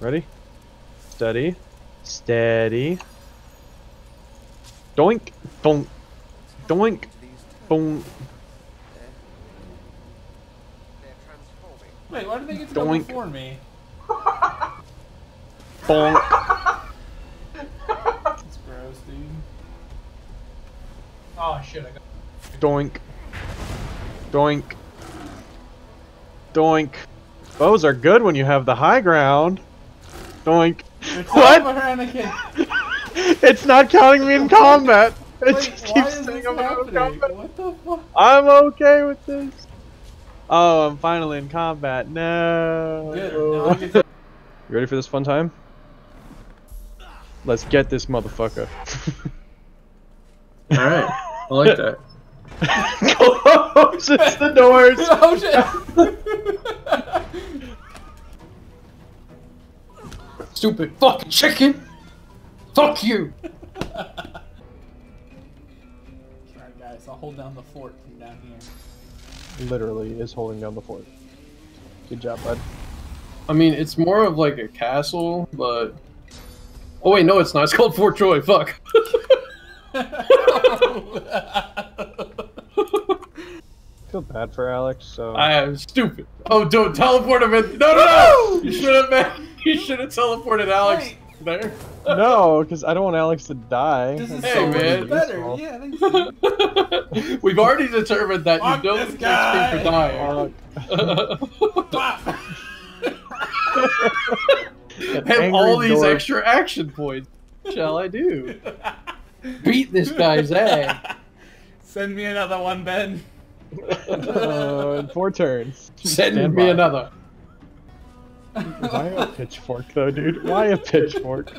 Ready? Steady. Steady. Doink. Bonk. Doink. Boom. Wait, why did they get to go Doink. before me? Bonk. That's gross, dude. Oh shit! I got. Doink. Doink. Doink. Bows are good when you have the high ground. Doink. It's What? It's not counting me in combat. It Wait, just keeps saying I'm out of combat. What the fuck? I'm okay with this. Oh, I'm finally in combat. No. Good. Now I get to- You ready for this fun time? Let's get this motherfucker. All right, I like that. Close the doors. Oh, Stupid fucking chicken. Fuck you. Alright, guys, I'll hold down the fort from down here. Literally is holding down the fort. Good job, bud. I mean, it's more of like a castle, but. Oh wait, no, it's not. It's called Fort Joy. Fuck. feel bad for Alex, so I am stupid. Oh, don't teleport him in. No, no, no! You should have been. You should have teleported Alex Wait. there. no, because I don't want Alex to die. This is Hey, so man. much better. Yeah, thanks. We've already determined that Fuck you don't this take guy. for dying. Bop. and all these dork. extra action points. Shall I do? Beat this guy's ass. Send me another one, Ben. Uh, in four turns. Send Stand me by. another. Why a pitchfork though, dude? Why a pitchfork?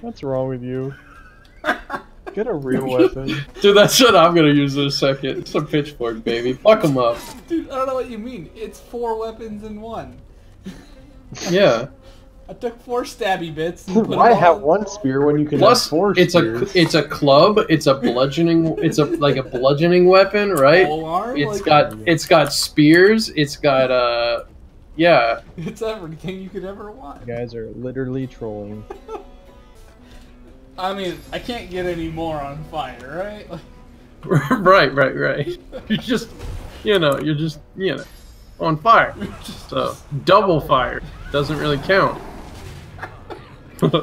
What's wrong with you? Get a real weapon. Dude, that's what I'm gonna use in a second. It's a pitchfork, baby. Fuck him up. Dude, I don't know what you mean. It's four weapons in one. Yeah. I took four stabby bits. And Why have in- one spear when you can Plus, have four it's spears? a it's a club. It's a bludgeoning. It's a like a bludgeoning weapon, right? Pole arm? It's Like, got it's got spears. It's got uh, yeah. It's everything you could ever want. You guys are literally trolling. I mean, I can't get any more on fire, right? Like, right, right, right. You're just, you know, you're just, you know, on fire. just, So double fire doesn't really count. yes,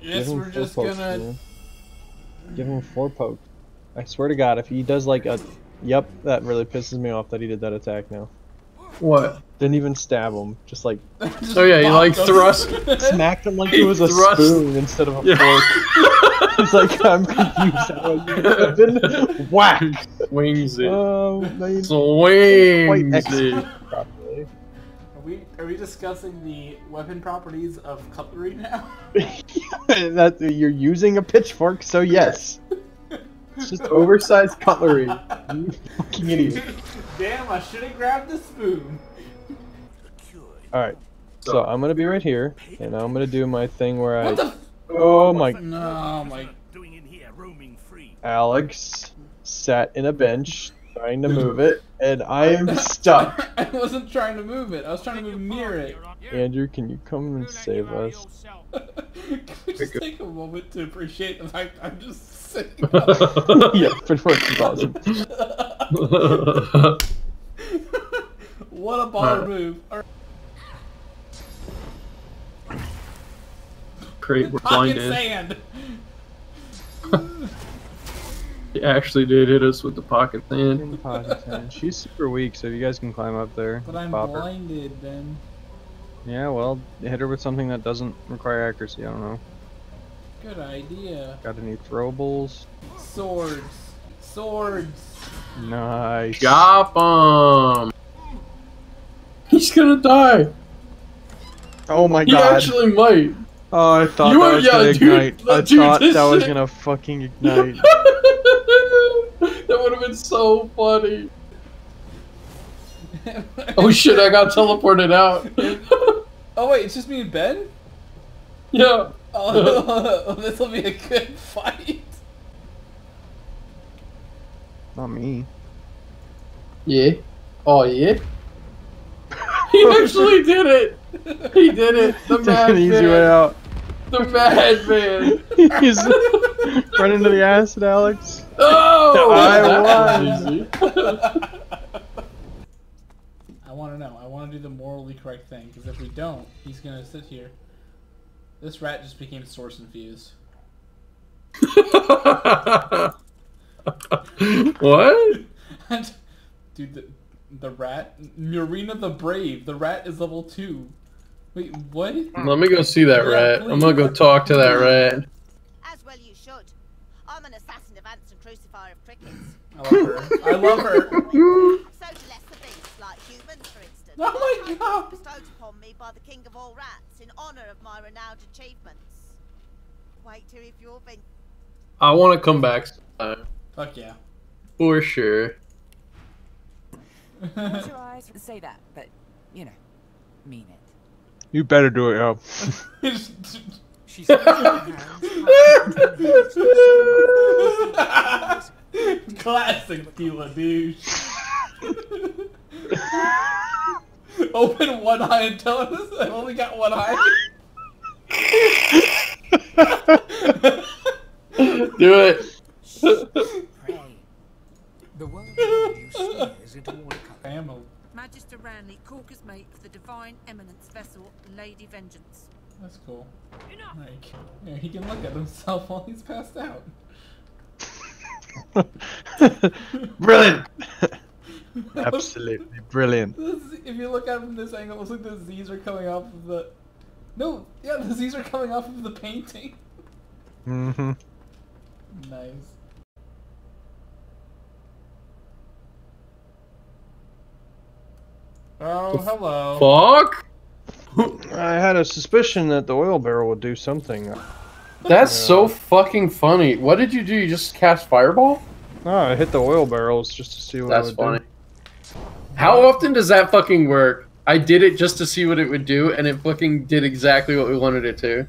Give him we're four just pokes, gonna. man. Give him four pokes. I swear to God, if he does like a, yep, that really pisses me off that he did that attack now. what? Didn't even stab him, just like just Oh yeah, he like bopped thrust. smacked him like He it was a thrust- spoon instead of a Yeah. fork. He's like, I'm confused. How you weapon? Whack. Swings it. Oh, they quite Swings it. properly. Are we are we discussing the weapon properties of cutlery now? that you're using a pitchfork, so yes. It's just oversized cutlery. You fucking idiot. Damn, I should have grabbed the spoon. Alright. So I'm gonna be right here, and I'm gonna do my thing where I. What the? oh my. No, my. doing in here, roaming free. Alex sat in a bench trying to move it, and I am stuck. I wasn't trying to move it. I was trying to move near it. Andrew, can you come and save us? Can we just take a moment to appreciate the fact I'm just sitting up? yeah, pretty much it's awesome. what a baller Alright. move. All right. Great, we're Pocket blinded. sand. He actually did hit us with the pocket sand. In the pocket sand. She's super weak, so if you guys can climb up there. But I'm pop her. blinded, Ben. Yeah, well, hit her with something that doesn't require accuracy. I don't know. Good idea. Got any throwables? Swords. Swords. Nice. Chop him. He's gonna die. Oh my He god. He actually might. Oh, I thought You that were- was yeah, gonna dude, ignite. I dude, thought this that was shit- gonna fucking ignite. that would have been so funny. Oh shit, I got teleported out. Oh wait, it's just me and Ben. yeah. Oh, this will be a good fight. Not me. Yeah. Oh yeah. He actually did it. He did it. The Take an easy way madman. out. The madman. He's running to the acid, Alex. Oh, I won. I want to know. I want to do the morally correct thing because if we don't, he's gonna sit here. This rat just became source infused. what? Dude, the, the rat, Murina the Brave. The rat is level two. Wait, what? Let me go see that Yeah, rat. I'm gonna go talk to that rat. As well you should. I'm an assassin of ants and crucifier of crickets. I love her. I love her. so do lesser beasts like humans, for instance. Oh my god. Bestowed upon me by the king of all rats in honour of my renowned achievements. Wait till if you're been I want to come back sometime. Fuck yeah. for sure. Close your eyes. Say that, but you know, mean it. You better do it, yo. She spreads her hands. Classic Tila, dude. Open one eye and tell us I've only got one eye. Do it. Pray. The world around you smears into watercolor. Family. Magister Ranley, Corker's mate of the Divine Eminence vessel Lady Vengeance. That's cool. Like, yeah, he can look at himself while he's passed out. brilliant. Absolutely brilliant. This- If you look at it from this angle, it looks like the Z's are coming off of the. No, yeah, the Z's are coming off of the painting. Mm-hmm. Nice. Oh, hello. Fuck. I had a suspicion that the oil barrel would do something. That's so fucking funny. What did you do? You just cast fireball? No, I hit the oil barrels just to see what That's it would funny. do. How often does that fucking work? I did it just to see what it would do, and it fucking did exactly what we wanted it to.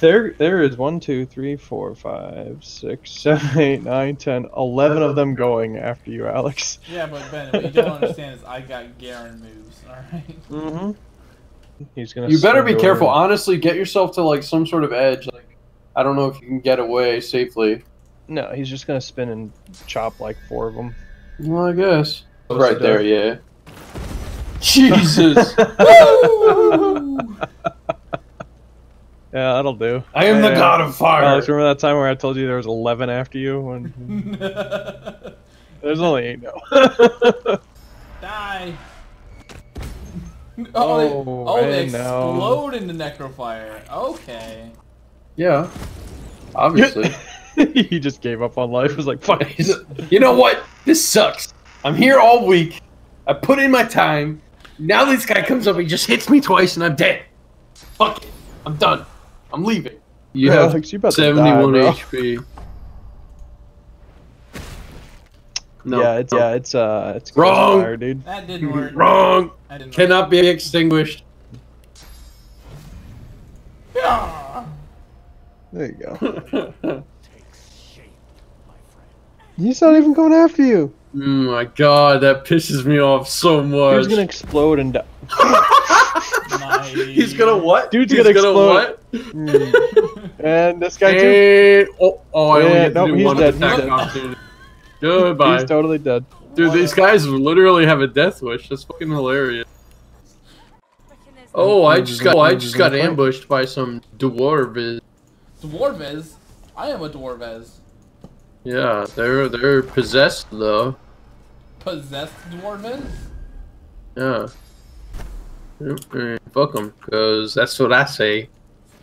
There, there is one, two, three, four, five, six, seven, eight, nine, ten, eleven of them going after you, Alex. Yeah, but Ben, what you don't understand is I got Garen moves, alright? Mm-hmm. He's gonna. You better be swing careful. Honestly, get yourself to like some sort of edge. Like, I don't know if you can get away safely. No, he's just gonna spin and chop like four of them. Well, I guess. Close right the there, yeah. Jesus. Yeah, that'll do. I am the god of fire. Alex, remember that time where I told you there was eleven after you? When there's only eight now. Die! Oh, they, Oh, oh, they and now- explode into necrofire. Okay. Yeah. Obviously. he just gave up on life. Was like, fuck. He's- you know what? This sucks. I'm here all week. I put in my time. Now this guy comes up, he just hits me twice, and I'm dead. Fuck it. I'm done. I'm leaving. You Yeah, have you about to die, 71. HP. No. Yeah, it's yeah, it's uh, it's Wrong. Fire, dude. That didn't work. Wrong. That didn't Cannot be extinguished. Yeah. There you go. Takes shape, my friend. He's not even going after you. oh my god, that pisses me off so much. He's gonna explode and die. Nice. He's gonna what? Dude's He's gonna gonna explode. what? Mm. and this guy too. Oh, oh, I only Yeah, get to nope, he's one dead, he's dead. Goodbye. He's totally dead. Dude, these guys literally have a death wish. That's fucking hilarious. Oh, I just got, oh, I just got ambushed by some dwarves. Dwarves? I am a dwarves. Yeah, they're they're possessed though. Possessed dwarves? Yeah. Mm, Fuck them, cause that's what I say.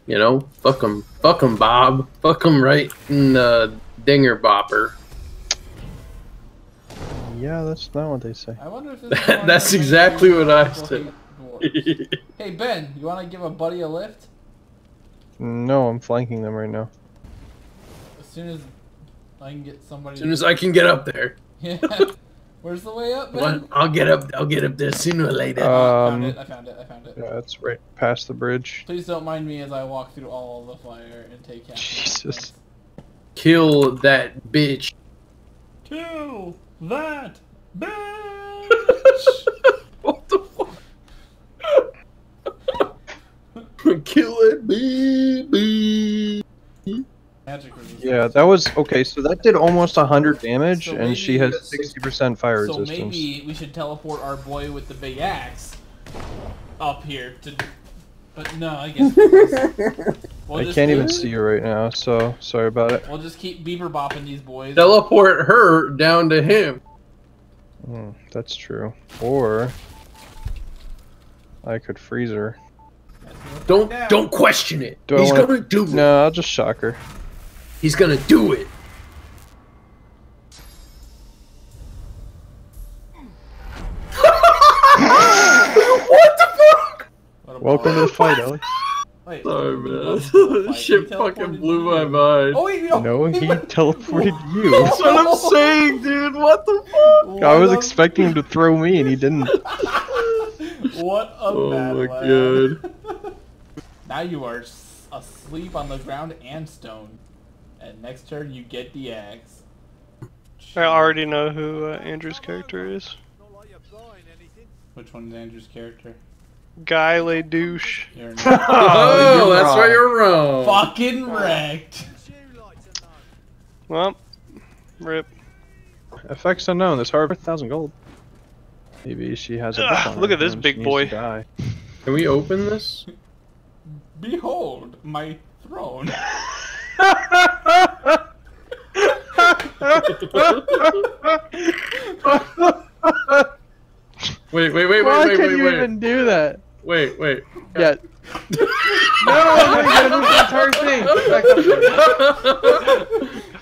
You know, fuck them, fuck them, Bob, fuck them right in the dinger bopper. Yeah, that's not what they say. I wonder if this is That's exactly what I said. hey Ben, you want to give a buddy a lift? No, I'm flanking them right now. As soon as I can get somebody. As soon as I can get up there, Yeah. Where's the way up, man? I'll get up. I'll get up there sooner or later. Um, I found it. I found it. I found it. Yeah, it's right past the bridge. Please don't mind me as I walk through all the fire and take out. Jesus. Kill that bitch. Kill that bitch. what the fuck? Kill that bitch magic resistance. Yeah, that was okay. So that did almost hundred damage, So and she has sixty percent fire So resistance. maybe we should teleport our boy with the big axe up here to. But no, I guess. We'll I can't even see you right now, so sorry about it. We'll just keep beaver bopping these boys. Teleport her down to him. Hmm, that's true. Or I could freeze her. Don't don't question it. Do He's wanna- gonna do it. No, I'll just shock her. He's gonna do it. what the fuck? What Welcome to the fight, Ellie. Wait, Sorry, man. the. Shit fucking teleported blew you. my mind. Oh wait, no. No, he teleported you. That's what I'm saying, dude. What the fuck? I was a- expecting him to throw me, and he didn't. What a Oh bad my lad. now you are asleep on the ground and stoned. And next turn you get the axe. I already know who uh, Andrew's character is. Which one's Andrew's character? Guy Le Douche. You're Oh, you're that's why you're wrong. fucking wrecked. Well, rip. Effects unknown. This hard thousand gold. Maybe she has a. Ugh, look at this and big boy. Can we open this? Behold my throne. Wait, wait, wait, Why wait, could wait, you wait, even do that? wait, wait. Yeah. no, I'm gonna move the entire thing.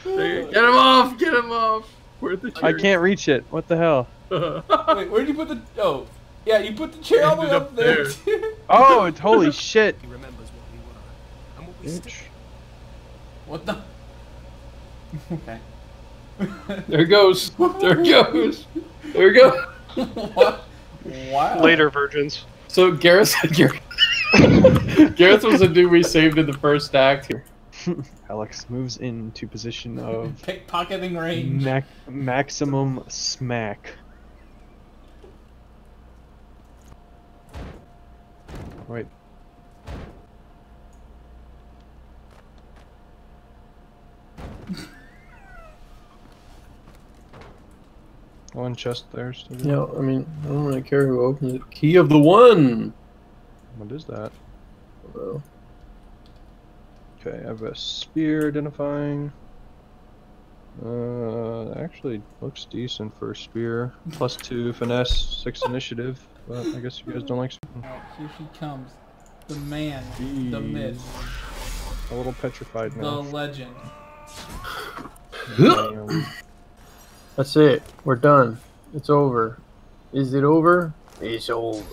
There. Get him off! Get him off! Where'd the I can't reach it. What the hell? Wait, where'd you put the? Oh, yeah, you put the chair all the way up up there. there. Oh, it's holy shit. He remembers what we were and what we Bitch. what the? Okay. There it goes. There it goes. There it goes. what? Wow. Later virgins. So Gareth, Gareth, Gareth was the dude we saved in the first act here. Alex moves into position of Pickpocketing range. mac- maximum smack. Wait. One chest there. Still good. Yeah, I mean, I don't really care who opens it. Key of the one. What is that? Well, Okay, I have a spear identifying. Uh, actually looks decent for a spear. Plus two finesse, six initiative. But I guess you guys don't like. spear. Oh, here she comes. The man, the myth, A little petrified now. the now. legend. Damn. That's it. We're done. It's over. Is it over? It's over.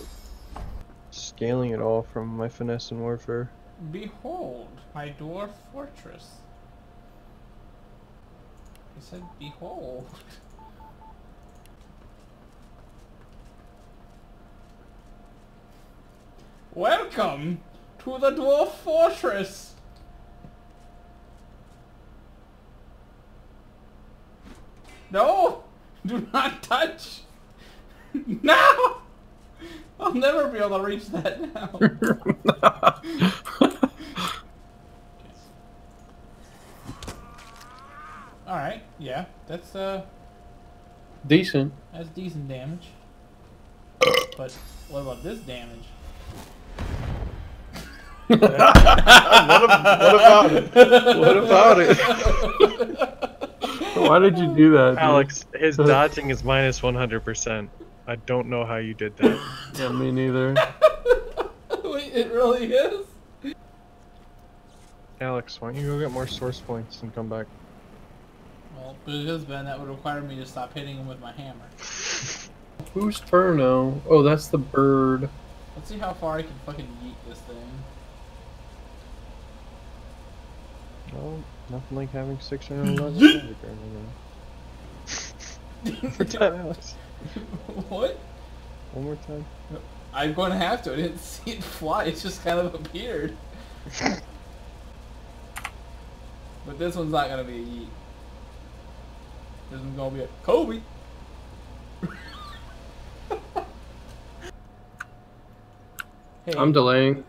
Scaling it all from my finesse and warfare. Behold, my dwarf fortress. I said, behold. Welcome to the dwarf fortress. No, do not touch. No, I'll never be able to reach that now. All right, yeah, that's uh, Decent. that's decent damage. But what about this damage? what, about it? What about it? Why did you do that? dude? Alex, his dodging is minus 100%. I don't know how you did that. Yeah, me neither. Wait, it really is. Alex, why don't you go get more source points and come back? Well, because then that would require me to stop hitting him with my hammer. Who's turn now? Oh, that's the bird. Let's see how far I can fucking yeet this thing. No, nothing like having 611 magic One more time, Alex. what? One more time. I'm going to have to. I didn't see it fly. It just kind of appeared. but this one's not going to be a yeet. This one's going to be a Kobe. hey, I'm delaying.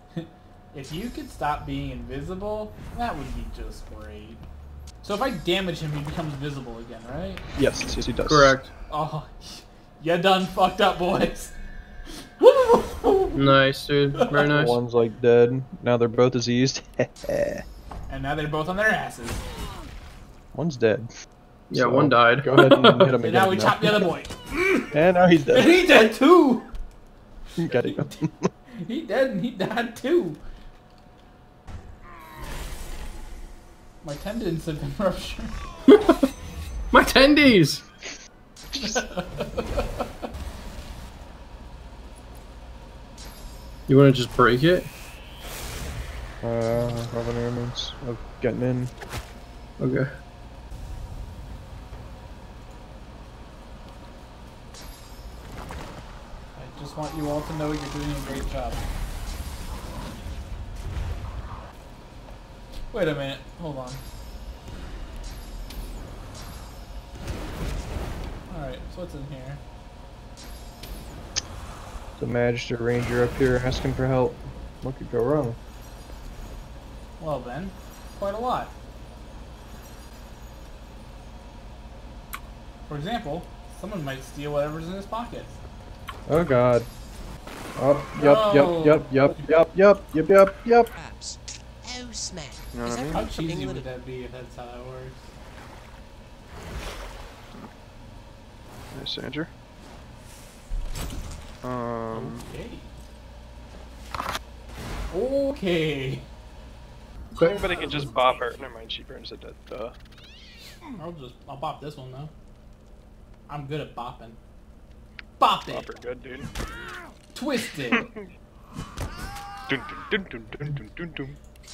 If you could stop being invisible, that would be just great. So if I damage him, he becomes visible again, right? Yes, yes, he does. Correct. Oh, you done fucked up, boys. Nice, dude. Very nice. One's like dead. Now they're both diseased. And now they're both on their asses. One's dead. Yeah, So, one died. Go ahead and hit him And again. now we chop the other boy. And now he's dead. And dead. he dead too. Got him. He dead and he died too. My tendons have been ruptured. My tendies! You wanna just break it? uh, I have any moments of getting in. Okay. I just want you all to know you're doing a great job. Wait a minute. Hold on. Alright, so what's in here? The Magister Ranger up here asking for help. What could go wrong? Well then, quite a lot. For example, someone might steal whatever's in his pockets. Oh god. Oh, yep, No. yep, yep, yep, yep, yep, yep, yep. Perhaps. Oh, Smack. You know Is what I mean? How cheesy England? would that be if that's how that works? Nice, Andrew. Um, Okay. Okay. Anybody can just bop her. Never mind, she burns to death. Duh. I'll just I'll bop this one though. I'm good at bopping. Bop it. Bop her good, dude. Twist it. Dun, dun, dun, dun, dun, dun, dun, dun.